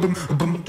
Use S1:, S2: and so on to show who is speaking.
S1: bum bum bum.